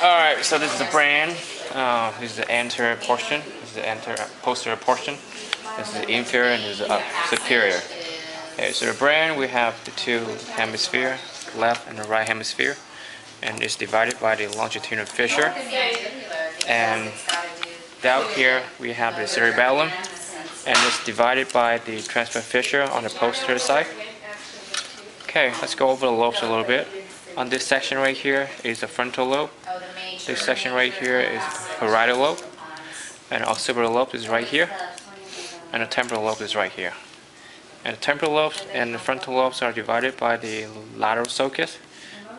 Alright, so this is the brain. Uh, this is the anterior portion. This is the anterior, posterior portion. This is the inferior and this is the superior. Okay, so the brain, we have the two hemisphere, left and the right hemisphere. And it's divided by the longitudinal fissure. And down here, we have the cerebellum. And it's divided by the transverse fissure on the posterior side. Okay, let's go over the lobes a little bit. On this section right here is the frontal lobe. This section right here is parietal lobe. And occipital lobe is right here. And the temporal lobe is right here. And the temporal lobes and the frontal lobes are divided by the lateral sulcus.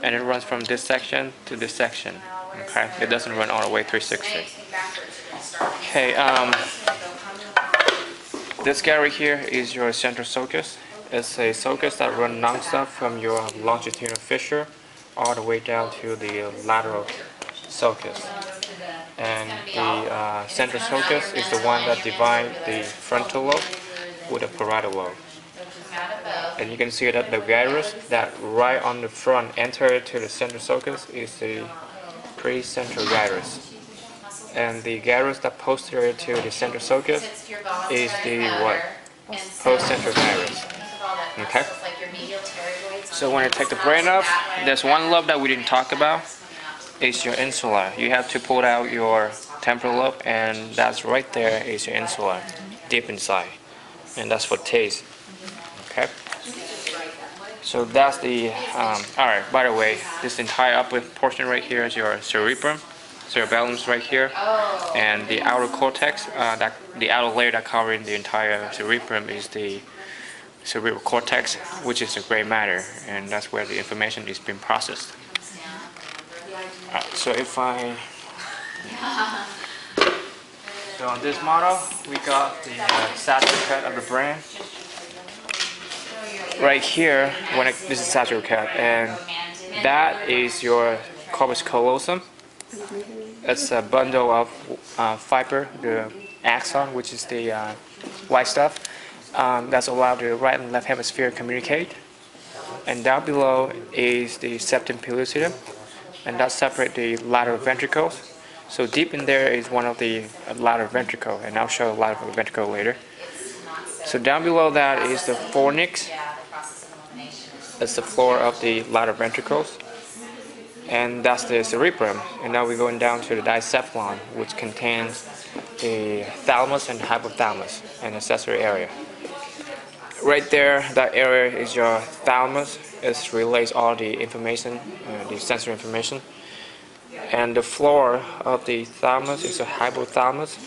And it runs from this section to this section. Okay, it doesn't run all the way 360. Okay, um, this guy right here is your central sulcus. It's a sulcus that runs nonstop from your longitudinal fissure all the way down to the lateral sulcus. And the uh, central sulcus is the one that divides the frontal lobe with the parietal lobe. And you can see that the gyrus that right on the front anterior to the central sulcus is the precentral gyrus. And the gyrus that posterior to the central sulcus is the what? Postcentral gyrus. Okay? So when I take the brain up, there's one lobe that we didn't talk about. It's your insula. You have to pull out your temporal lobe, and that's right there is your insula, deep inside. And that's for taste. Okay? So that's the, um, alright, by the way, this entire upper portion right here is your cerebrum. Cerebellum's right here. And the outer cortex, uh, that the outer layer that covering the entire cerebrum is the cerebral cortex, which is the gray matter, and that's where the information is being processed. Right, so if I so on this model, we got the uh, sagittal cut of the brain. Right here, when it, this is sagittal cut, and that is your corpus callosum. It's a bundle of uh, fiber, the axon, which is the uh, white stuff um, that's allowed the right and left hemisphere communicate. And down below is the septum pellucidum, and that separates the lateral ventricles. So deep in there is one of the uh, lateral ventricle, and I'll show the lateral ventricle later. So down below that is the fornix. That's the floor of the lateral ventricles. And that's the cerebrum. And now we're going down to the diencephalon, which contains the thalamus and hypothalamus and accessory area right there, that area is your thalamus. It relays all the information, uh, the sensory information. And the floor of the thalamus is a hypothalamus.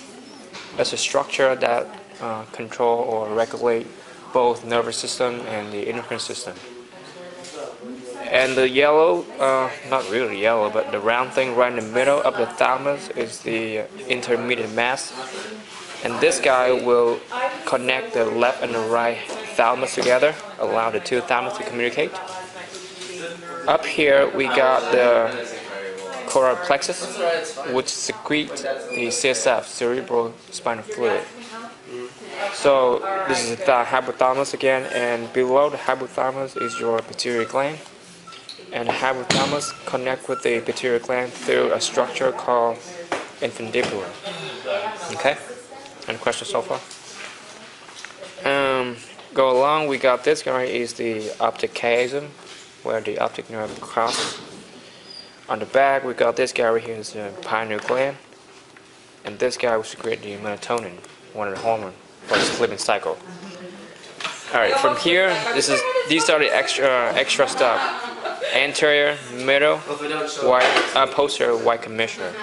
It's a structure that uh, control or regulate both nervous system and the endocrine system. And the yellow, uh, not really yellow, but the round thing right in the middle of the thalamus is the intermediate mass. And this guy will connect the left and the right thalamus together, allow the two thalamus to communicate. Up here we got the choroid plexus, which secretes the CSF, cerebral spinal fluid. So this is the hypothalamus again, and below the hypothalamus is your pituitary gland. And the hypothalamus connect with the pituitary gland through a structure called infundibulum. Okay? Any questions so far? Go along, we got this guy is the optic chiasm, where the optic nerve crosses. On the back, we got this guy right here is the pineal gland, and this guy will secrete the melatonin, one of the hormones for the sleeping cycle. All right, from here, this is these are the extra extra stuff. Anterior, middle, white, uh, posterior white commissure.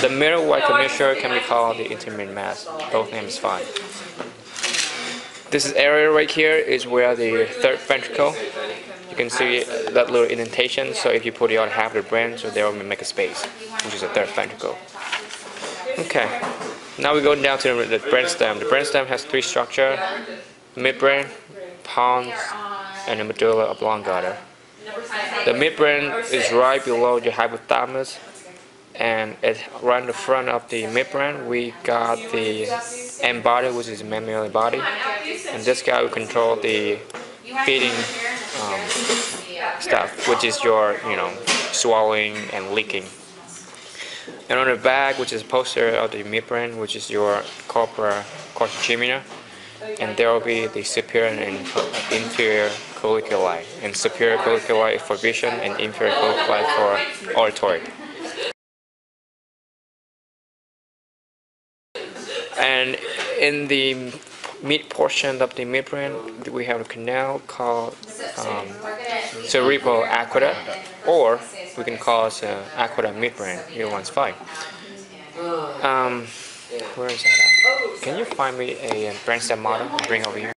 The middle white commissure can be called the intermediate mass. Both names fine. This area right here is where the third ventricle. You can see that little indentation. So if you put it on half the brain, so there will make a space, which is the third ventricle. Okay. Now we go down to the brainstem. The brainstem has three structures: midbrain, pons, and the medulla oblongata. The midbrain is right below the hypothalamus and it right in the front of the midbrain we got the M body which is mammillary body and this guy will control the feeding um, stuff which is your you know swallowing and leaking And on the back, which is a poster of the midbrain, which is your corpora quadrigemina, and there will be the superior and inferior colliculi, and superior colliculi for vision and inferior colliculi for auditory. And in the mid portion of the midbrain, we have a canal called um, cerebral aqueduct, or we can call it uh, aqueduct midbrain. Either one's fine. Um, where is that at? Can you find me a brainstem model and bring over here?